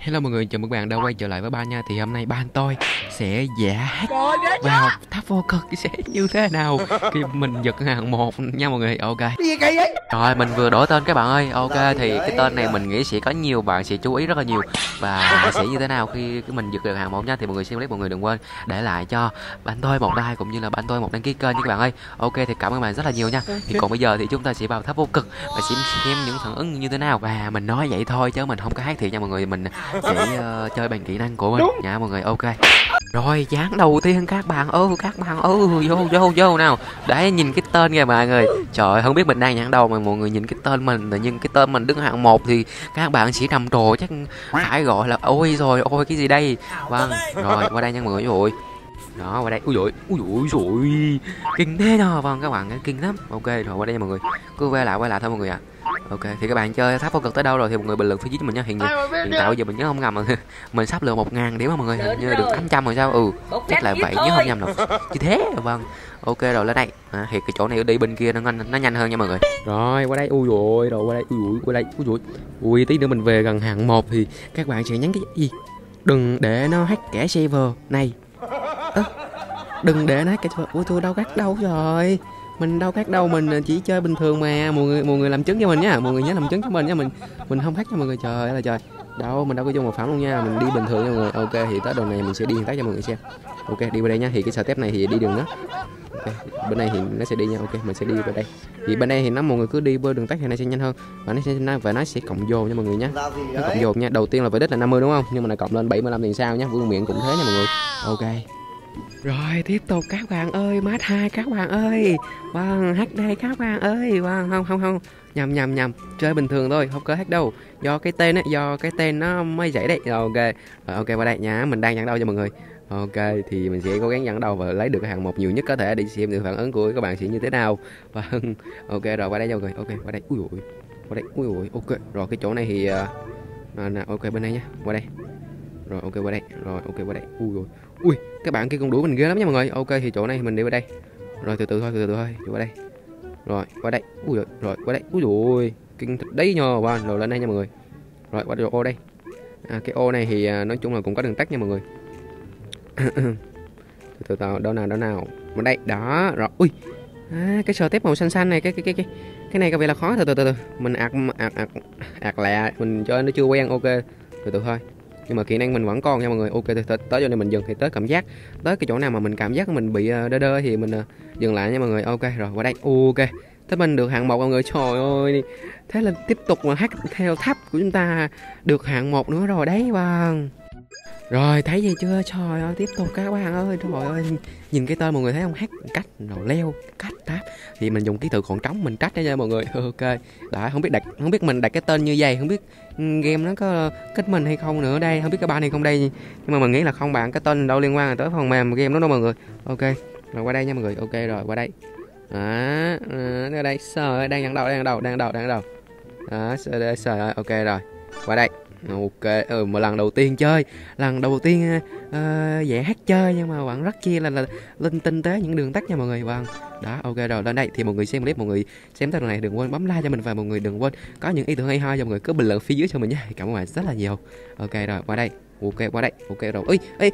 Hello mọi người, chào mừng các bạn đã quay trở lại với ba nha. Thì hôm nay ban tôi sẽ giả hát vào tháp vô cực sẽ như thế nào? Khi mình giật hàng một nha mọi người, ok? Rồi mình vừa đổi tên các bạn ơi, ok Thì cái tên này mình nghĩ sẽ có nhiều bạn sẽ chú ý rất là nhiều Và sẽ như thế nào khi mình giật được hàng một nha. Thì mọi người xem clip mọi người đừng quên để lại cho bạn tôi một like cũng như là bạn tôi một đăng ký kênh nha các bạn ơi. Ok thì cảm ơn các bạn rất là nhiều nha. Thì còn bây giờ thì chúng ta sẽ vào tháp vô cực Và xem xem những phản ứng như thế nào. Và mình nói vậy thôi chứ mình không có hát thiệt nha mọi người. Mình chỉ uh, chơi bằng kỹ năng của mình. Nha mọi người ok. Rồi dáng đầu tiên các bạn. Ơi các bạn. Ơi vô vô vô nào. Để nhìn cái tên kìa mọi người. Trời ơi, không biết mình đang nhãn đầu mà mọi người nhìn cái tên mình. Nhưng cái tên mình đứng hạng một thì các bạn chỉ trầm trồ chắc phải gọi là ôi rồi ôi cái gì đây? Vâng rồi qua đây nha mọi người ôi đó qua đây. Ui dội ui dội dội kinh thế nào vâng các bạn kinh lắm. Ok rồi qua đây nha mọi người. Cứ quay lại quay lại thôi mọi người ạ. À ok thì các bạn chơi tháp vô cực tới đâu rồi thì mọi người bình luận phía dưới cho mình nha. Hiện, hiện tại bây giờ mình nhớ không ngầm mà. Mình sắp lượt một ngàn điểm mà mọi người hình như được 800 rồi sao? Ừ chắc là vậy nhớ không nhầm đâu. Như thế vâng. Ok rồi lên đây. À, thì cái chỗ này đi bên kia nó nhanh nó nhanh hơn nha mọi người. Rồi qua đây. Ui rồi rồi qua đây. Ui qua đây. Ui ui ui tí nữa mình về gần hạng một thì các bạn sẽ nhắn cái gì? Đừng để nó hack kẻ server này đừng để nó cái ủa tôi đau gắt đâu rồi. Mình đâu khác đâu, mình chỉ chơi bình thường mà. Mọi người mọi người làm chứng cho mình nha. Mọi người nhớ làm chứng cho mình nha. Mình mình không khác cho mọi người. Trời ơi là trời. Đâu, mình đâu có dùng một phẩm luôn nha. Mình đi bình thường nha mọi người. Ok, thì tới đoạn này mình sẽ đi hiện tác cho mọi người xem. Ok, đi vào đây nha. Thì cái step này thì đi đường đó. Ok, bên này thì nó sẽ đi nha. Ok, mình sẽ đi vào đây. Thì bên đây thì nó mọi người cứ đi bơi đường tắt thì nó sẽ nhanh hơn. Và nó sẽ và nó sẽ cộng vô nha mọi người nha. Nó cộng vô nha. Đầu tiên là về đích là 50 đúng không? Nhưng mà nó cộng lên 75 tiền sao nhá vương miệng cũng thế nha mọi người. Ok rồi tiếp tục các bạn ơi mát hai các bạn ơi. Vâng hát đây các bạn ơi. Vâng không không không. Nhầm nhầm nhầm. Chơi bình thường thôi không có hát đâu. Do cái tên á do cái tên nó mới dậy đấy. Rồi ok. Rồi ok qua đây nhá mình đang dẫn đầu cho mọi người. Ok thì mình sẽ cố gắng dẫn đầu và lấy được hàng một nhiều nhất có thể để xem được phản ứng của các bạn sẽ như thế nào. Vâng ok rồi qua đây nha mọi người. Ok qua đây. Ui ui qua đây. Ui ui ok. Rồi cái chỗ này thì à, nè ok bên đây nhá qua đây. Rồi ok qua đây. Rồi ok qua đây. Ui ui ui các bạn kia con đuổi mình ghê lắm nha mọi người. Ok thì chỗ này mình đi vào đây. Rồi từ từ thôi từ từ thôi qua đây. Rồi qua đây. Ui rồi, rồi qua đây. Ui rồi kinh thật đấy nhờ. Và rồi lên đây nha mọi người. Rồi qua ô đây. À, cái ô này thì à, nói chung là cũng có đường tắt nha mọi người. Từ từ từ đâu nào đâu nào. Ở đây đó rồi. Ui à, cái sờ tép màu xanh xanh này cái cái cái cái cái này có vẻ là khó. Từ từ từ từ. Mình ạc ạc ạc ạc lẹ mình cho nó chưa quen ok. Từ từ thôi nhưng mà kỹ năng mình vẫn còn nha mọi người. Ok tới, tới, chỗ này mình dừng thì tới cảm giác tới cái chỗ nào mà mình cảm giác mình bị ờ, đơ đơ thì mình ờ, dừng lại nha mọi người. Ok rồi qua đây. Ok. Thế mình được hạng một mọi người. Trời ơi. Thế là tiếp tục mà hát theo tháp của chúng ta được hạng một nữa rồi đấy vâng rồi thấy gì chưa? Trời ơi tiếp tục các bạn ơi. Trời ơi nhìn cái tên mọi người thấy không? Hát cách rồi leo cách tháp thì mình dùng ký tự còn trống mình trách nha mọi người. Ok. Đã không biết đặt không biết mình đặt cái tên như vậy. Không biết ừ, game nó có kết mình hay không nữa đây. Không biết các bạn hay không đây. Nhưng mà mình nghĩ là không bạn cái tên đâu liên quan tới phần mềm game đó đâu mọi người. Ok rồi qua đây nha mọi người. Ok rồi qua đây. Đó à, đây sờ đang nhận đầu đang đầu đang đầu đang đầu. Đó sờ sờ ok rồi. Qua đây. Ừ, ok. Ừ, mà lần đầu tiên chơi lần đầu tiên uh, hát chơi nhưng mà bạn rất chi là, là linh tinh tế những đường tắt nha mọi người. Vâng. Đó ok rồi. Lên đây thì mọi người xem clip mọi người xem tới này đừng quên bấm like cho mình và mọi người đừng quên có những ý tưởng hay ho cho mọi người. Cứ bình luận phía dưới cho mình nhé. Cảm ơn bạn rất là nhiều. Ok rồi qua đây. Ok qua đây. Ok rồi. Ơi ơi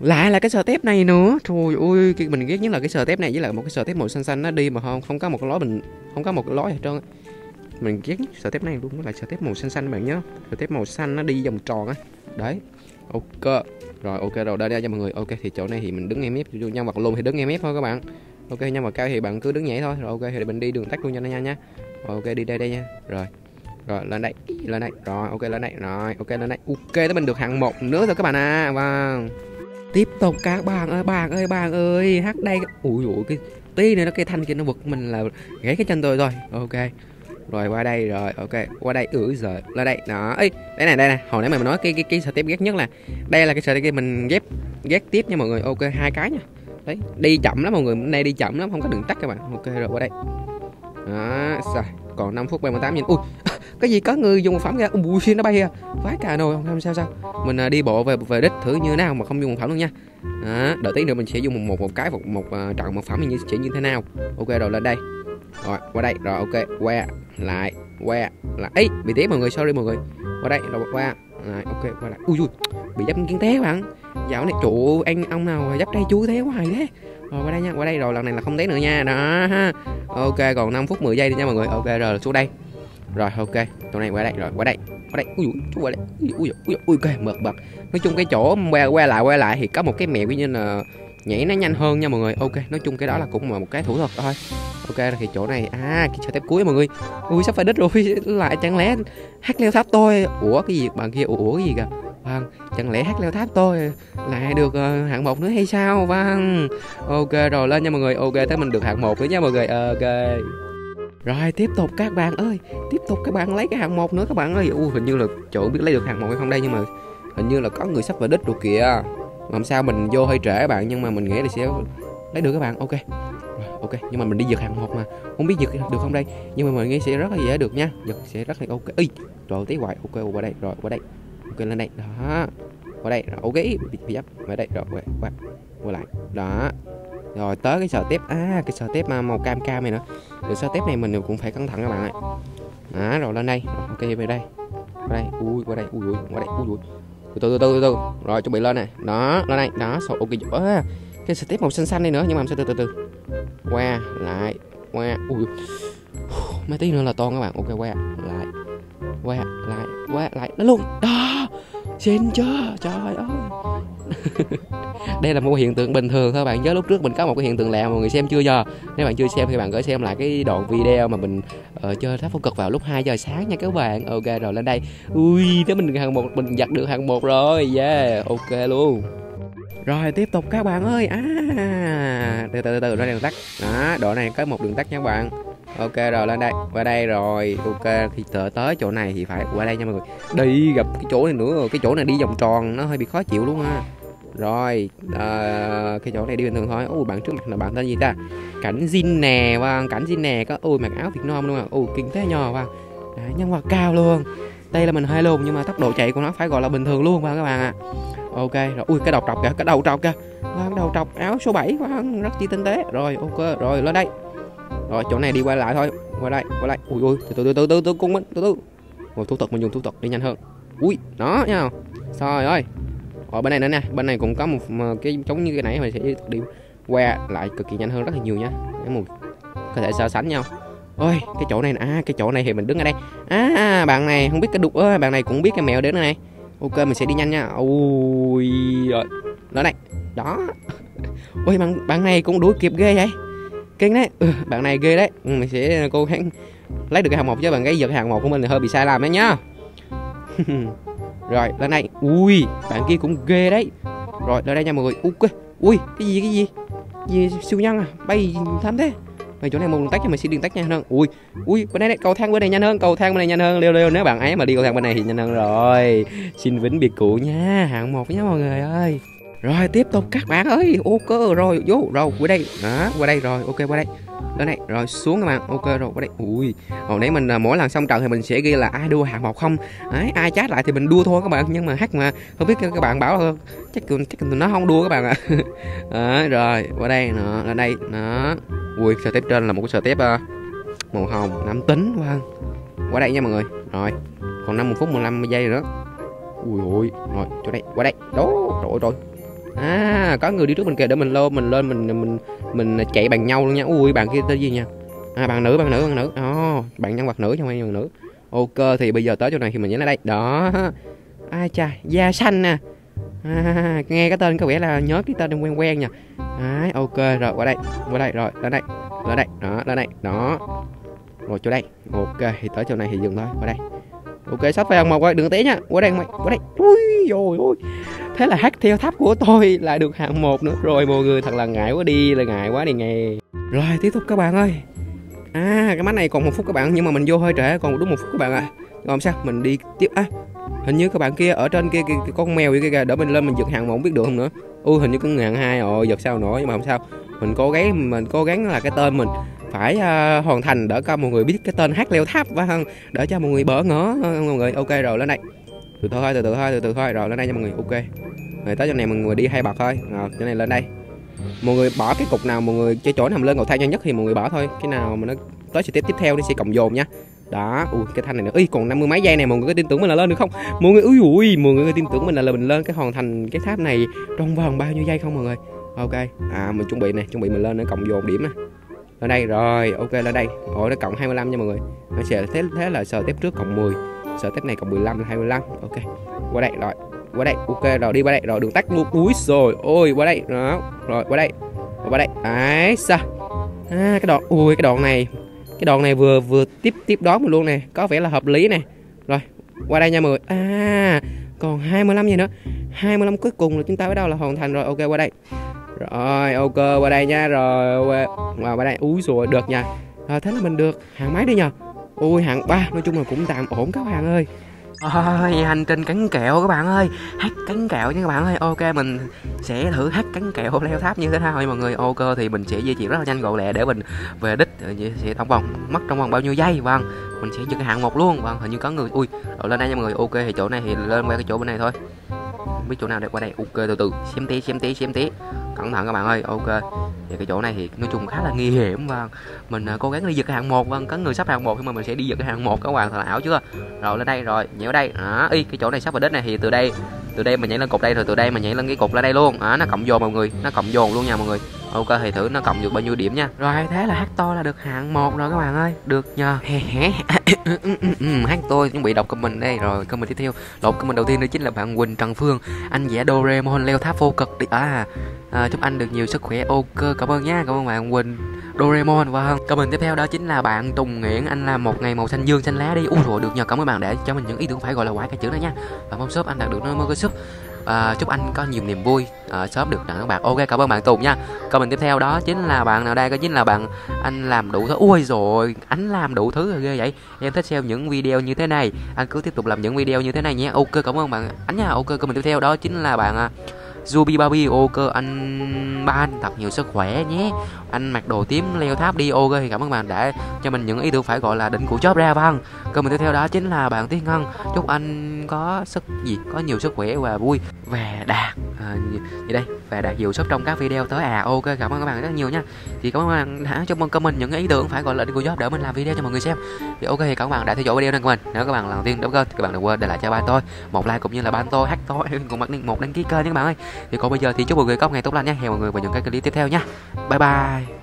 lại là cái sờ tép này nữa. Trời ơi mình ghét nhất là cái sờ tép này với lại một cái sờ tép màu xanh xanh nó đi mà không không có một cái lối bình không có một cái lối hết trơn mình ghét sờ tép này luôn là sờ tép màu xanh xanh bạn nhớ sờ tép màu xanh nó đi vòng tròn á. Đấy. Ok. Rồi ok rồi đây đây cho mọi người. Ok thì chỗ này thì mình đứng em ép nhân vật luôn thì đứng em ép thôi các bạn. Ok nhân vật cao thì bạn cứ đứng nhảy thôi. Rồi ok thì mình đi đường tắt luôn cho nó nhanh nhá ok đi đây đây nha. Rồi. Rồi lên đây lên đây. Rồi ok lên đây. Rồi ok lên đây. Ok tới mình được hạng một nữa rồi các bạn à vâng tiếp tục các bạn ơi bạn ơi bạn ơi. Hát đây. Ui ui cái tí này nó cái thanh kia nó vực mình là gãy cái chân tôi rồi. Ok rồi qua đây rồi ok. Qua đây ử rồi lên đây. Đó. Ấy đây này đây này. Hồi nãy mình nói cái cái cái sợi tiếp ghét nhất là đây là cái sợi kia mình ghép ghét tiếp nha mọi người. Ok hai cái nha. Đấy đi chậm lắm mọi người. Nay đi chậm lắm không có đường tắt các bạn. Ok rồi qua đây. Đó rồi. Còn 5 phút 38 nhìn ui cái gì có người dùng một phẩm ra? Ui xin nó bay à. Vái cà nồi không, sao sao. Mình à, đi bộ về về đích thử như thế nào mà không dùng một phẩm luôn nha. Đó đợi tí nữa mình sẽ dùng một một, một cái một một uh, trận một phẩm như sẽ như thế nào. Ok rồi lên đây rồi qua đây. Rồi ok. Qua lại qua lại. Ấy bị té mọi người. Sorry mọi người. Qua đây. Rồi qua lại. Ok qua lại. Ui ui bị dắp kiến té bạn. Dạo này trụ anh ông nào dắp đây chú té hoài thế. Rồi qua đây nha. Qua đây. Rồi lần này là không té nữa nha. Đó. Ha ok còn 5 phút 10 giây đi nha mọi người. Ok rồi xuống đây. Rồi ok. Chỗ này qua đây. Rồi qua đây. Qua đây. Ui chú qua đây. Ui ui ui, ui ok mượt mượt. Nói chung cái chỗ qua qua lại qua lại thì có một cái mẹo như là nhảy nó nhanh hơn nha mọi người. Ok nói chung cái đó là cũng là một cái thủ thuật thôi. Ok thì chỗ này à cái chờ tép cuối mọi người. Ui sắp phải đứt rồi lại chẳng lẽ hát leo tháp tôi? Ủa cái gì? Bạn kia ủa cái gì kìa? Vâng chẳng lẽ hát leo tháp tôi lại được uh, hạng một nữa hay sao? Vâng. Ok rồi lên nha mọi người. Ok tới mình được hạng một nữa nha mọi người. Ok. Rồi tiếp tục các bạn ơi. Tiếp tục các bạn lấy cái hạng một nữa các bạn ơi. U hình như là chỗ biết lấy được hạng một hay không đây nhưng mà hình như là có người sắp phải đích rồi kìa làm sao mình vô hơi trễ bạn nhưng mà mình nghĩ là sẽ lấy được các bạn. Ok. Ok nhưng mà mình đi giật hàng một mà. Không biết giật được không đây? Nhưng mà mình nghĩ sẽ rất là dễ được nha. Giật sẽ rất là ok. Ý rồi tí hoài. Ok qua đây. Rồi qua đây. Ok lên đây. Đó. Qua đây. Rồi ok. Bị, dấp. Đây. Rồi qua qua qua lại. Đó. Rồi tới cái sờ tép. À cái sờ tép màu cam cam này nữa. Rồi sờ tép này mình cũng phải cẩn thận các bạn ạ. Đó rồi lên đây. Ok về đây. Qua đây. Ui qua đây. Ui ui qua đây. Ui ui từ từ từ từ từ. Rồi chuẩn bị lên này. Đó lên này đó số ok à, cái step màu xanh xanh đây nữa nhưng mà mình sẽ từ từ từ. Qua lại qua. Ui. Mấy tí nữa là to các bạn. Ok qua lại qua lại qua lại. Nó luôn. Đó xin chưa? Trời ơi. đây là một hiện tượng bình thường thôi bạn nhớ lúc trước mình có một cái hiện tượng lạ mà người xem chưa giờ? Nếu bạn chưa xem thì bạn gửi xem lại cái đoạn video mà mình uh, chơi tháp phong cực vào lúc 2 giờ sáng nha các bạn. Ok rồi lên đây. Ui thế mình hàng một mình giặt được hàng một rồi. Yeah ok luôn. Rồi tiếp tục các bạn ơi. À từ từ từ ra đường tắt. Đó đoạn này có một đường tắt nha các bạn. Ok rồi lên đây qua đây rồi. Ok khi tới tới chỗ này thì phải qua đây nha mọi người. Đi gặp cái chỗ này nữa rồi cái chỗ này đi vòng tròn nó hơi bị khó chịu luôn ha rồi à, cái chỗ này đi bình thường thôi. Ôi bạn trước mặt là bạn tên gì ta? Cảnh zin nè và cảnh zin nè. Có ôi mặc áo việt nam luôn à. Ôi kinh thế nhò và vâng. Đấy, nhân vật cao luôn. Đây là mình hơi lùn nhưng mà tốc độ chạy của nó phải gọi là bình thường luôn và các bạn ạ. À. ok rồi ui cái đầu trọc kìa cái đầu trọc kìa. Cái đầu trọc áo số 7 và rất chi tinh tế. Rồi ok rồi lên đây. Rồi chỗ này đi qua lại thôi. Qua đây qua đây. Ui ui từ từ từ từ từ cung mình từ từ. Ngồi thủ thuật mình dùng thủ thuật đi nhanh hơn. Ui nó nha rồi ơi ở bên này nữa nè bên này cũng có một cái giống như cái nãy mình sẽ đi qua lại cực kỳ nhanh hơn rất là nhiều nha để một có thể so sánh nhau. Ôi cái chỗ này à cái chỗ này thì mình đứng ở đây. À bạn này không biết cái đục ơi bạn này cũng biết cái mèo đến này. Ok mình sẽ đi nhanh nha. Ui rồi đó này đó. Ôi bạn bạn này cũng đuổi kịp ghê vậy. Kinh đấy. Ừ, bạn này ghê đấy. Ừ, mình sẽ cố gắng lấy được cái hàng một chứ bạn cái giật hàng một của mình thì hơi bị sai làm đấy nhá. rồi lên đây ui bạn kia cũng ghê đấy. Rồi lên đây nha mọi người. Ok ui cái gì cái gì? Gì siêu nhân à? Bay thắm thế. Mày chỗ này một đường tắt cho mày xin đường tắt nhanh hơn. Ui ui bên đây, này cầu thang bên này nhanh hơn cầu thang bên này nhanh hơn. Leo leo nếu bạn ấy mà đi cầu thang bên này thì nhanh hơn rồi. Xin vĩnh biệt cũ nha hạng một nhé mọi người ơi rồi tiếp tục. Các bạn ơi ok rồi vô rồi qua đây. Đó qua đây rồi ok qua đây. Lên đây rồi xuống các bạn ok rồi qua đây. Ui hồi nãy mình à, mỗi lần xong trận thì mình sẽ ghi là ai đua hạng một không? Đấy ai chát lại thì mình đua thôi các bạn nhưng mà hát mà không biết các bạn bảo là chắc chắc nó không đua các bạn ạ. À. rồi qua đây nữa lên đây nó. Ui sờ tiếp trên là một cái sờ tiếp uh, à, màu hồng nam tính quá. Qua đây nha mọi người. Rồi còn năm một phút 15 giây nữa. Ui ui rồi chỗ đây qua đây. Đó rồi rồi à có người đi trước mình kìa để mình lô mình lên mình mình mình chạy bằng nhau luôn nha. Ui bạn kia tên gì nha à bạn nữ bạn nữ bạn nữ. Oh, bạn nhân vật nữ trong hay nhân vật nữ. Ok thì bây giờ tới chỗ này thì mình nhớ lại đây. Đó. Ai cha da xanh nè à. à, nghe cái tên có vẻ là nhớ cái tên quen quen nha à, ok rồi qua đây qua đây rồi lên đây lên đây đó lên đây đó. Rồi chỗ đây ok thì tới chỗ này thì dừng thôi qua đây ok sắp phải một qua đừng té nha. Qua đây mày. Qua đây. Ui rồi ôi. Thế là hát theo tháp của tôi lại được hạng một nữa. Rồi mọi người thật là ngại quá đi là ngại quá đi nghe. Rồi tiếp tục các bạn ơi. À cái máy này còn một phút các bạn nhưng mà mình vô hơi trễ còn đúng một phút các bạn ạ. À. còn sao? Mình đi tiếp. Á à, hình như các bạn kia ở trên kia, kia, kia con mèo kia kìa đỡ mình lên mình giật hàng mà không biết được không nữa. Ui hình như cứ ngàn hai rồi giật sao nổi nhưng mà không sao. Mình cố gắng mình cố gắng là cái tên mình phải uh, hoàn thành để cho mọi người biết cái tên hát leo tháp và hơn để cho mọi người bỡ ngỡ. Ờ, mọi người ok rồi lên đây. Từ từ thôi từ từ thôi từ từ thôi rồi lên đây cho mọi người ok. Rồi tới chỗ này mọi người đi hai bậc thôi. Rồi chỗ này lên đây. Mọi người bỏ cái cục nào mọi người chơi chỗ nằm lên cầu thang nhanh nhất thì mọi người bỏ thôi. Cái nào mà nó tới sẽ tiếp tiếp theo nó sẽ cộng dồn nha. Đó ui cái thanh này nữa ý còn năm mươi mấy giây này mọi người có tin tưởng mình là lên được không? Mọi người ui ui mọi người có tin tưởng mình là, là mình lên cái hoàn thành cái tháp này trong vòng bao nhiêu giây không mọi người? Ok à mình chuẩn bị này chuẩn bị mình lên để cộng dồn điểm nè lên đây rồi ok lên đây. Ồ nó cộng 25 nha mọi người. Nó sẽ thế thế là sờ tiếp trước cộng 10 sờ tiếp này cộng 15 là 25 ok qua đây rồi. Qua đây ok rồi đi qua đây. Rồi đường tắt luôn. Úi rồi ôi qua đây. Đó rồi qua đây. Rồi qua đây. Ấy sao à, cái đoạn ui cái đoạn này. Cái đoạn này vừa vừa tiếp tiếp đón mình luôn nè. Có vẻ là hợp lý nè. Rồi qua đây nha mọi người. À còn 25 gì nữa. 25 cuối cùng là chúng ta bắt đầu là hoàn thành rồi. Ok qua đây rồi ok qua đây nha rồi qua, qua, qua đây. Úi rồi được nha. À, thế là mình được hạng mấy đi nhờ? Ui hạng ba nói chung là cũng tạm ổn các bạn ơi. Ôi, hành trình cắn kẹo các bạn ơi. Hát cắn kẹo nha các bạn ơi. Ok mình sẽ thử hát cắn kẹo leo tháp như thế nào mọi người. Ok thì mình sẽ di chuyển rất là nhanh gọn lẹ để mình về đích ờ, sẽ trong vòng mất trong vòng bao nhiêu giây? Vâng mình sẽ dừng hạng một luôn. Vâng hình như có người ui lên đây nha mọi người. Ok thì chỗ này thì lên qua cái chỗ bên này thôi không biết chỗ nào để qua đây. Ok, từ từ. Xem tí xem tí xem tí. Cẩn thận các bạn ơi. Ok. Thì cái chỗ này thì nói chung khá là nguy hiểm và mình à, cố gắng đi giật cái hạng một vâng có người sắp hạng một nhưng mà mình sẽ đi giật cái hạng một các bạn thật là ảo chưa? Rồi, lên đây rồi. Nhảy ở đây. Đó, y, cái chỗ này sắp vào đích này thì từ đây từ đây mình nhảy lên cục đây rồi từ đây mình nhảy lên cái cục lên đây luôn. Đó, nó cộng dồn mọi người. Nó cộng dồn luôn nha mọi người ok thì thử nó cộng được bao nhiêu điểm nha. Rồi thế là hát to là được hạng một rồi các bạn ơi. Được nhờ. Hát tôi chuẩn bị đọc comment đây. Rồi comment tiếp theo. Lột comment đầu tiên đó chính là bạn Quỳnh Trần Phương. Anh vẽ Doraemon leo tháp vô cực đi. À, à chúc anh được nhiều sức khỏe. Ok cảm ơn nha cảm ơn bạn Quỳnh Doraemon. Hơn comment tiếp theo đó chính là bạn Tùng Nguyễn. Anh làm một ngày màu xanh dương xanh lá đi. Ui rồi được nhờ. Cảm ơn bạn để cho mình những ý tưởng phải gọi là quái cái chữ đó nha. Và mong shop anh đạt được nó mới có shop à, chúc anh có nhiều niềm vui. À, Ở sớm được nặng các bạn. Ok cảm ơn bạn tùng nha. Comment tiếp theo đó chính là bạn nào đây? Có chính là bạn anh làm đủ thứ. Ui rồi anh làm đủ thứ rồi ghê vậy. Em thích xem những video như thế này. Anh cứ tiếp tục làm những video như thế này nhé. Ok cảm ơn bạn. Anh nha ok comment tiếp theo đó chính là bạn à, Zubi Babi ok anh ban, thật nhiều sức khỏe nhé. Anh mặc đồ tím leo tháp đi ok cảm ơn bạn đã cho mình những ý tưởng phải gọi là đỉnh của chóp ra vâng. Còn mình tiếp theo đó chính là bạn Tiến Ngân. Chúc anh có sức gì, có nhiều sức khỏe và vui. Và đạt à, gì đây và đạt hiệu sức trong các video tới. À ok cảm ơn các bạn rất nhiều nha. Thì cảm ơn các bạn đã cho mình comment những ý tưởng phải gọi là của chóp để mình làm video cho mọi người xem. Thì ok thì các bạn đã theo dõi video này của mình. Nếu các bạn lần tiên đóng kênh các bạn đừng quên để lại cho ba tôi một like cũng như là ban tôi hát tôi cùng bạn một đăng ký kênh nha các bạn ơi. Thì còn bây giờ thì chúc mọi người có một ngày tốt lành nha. Hẹn mọi người vào những cái clip tiếp theo nha. Bye bye.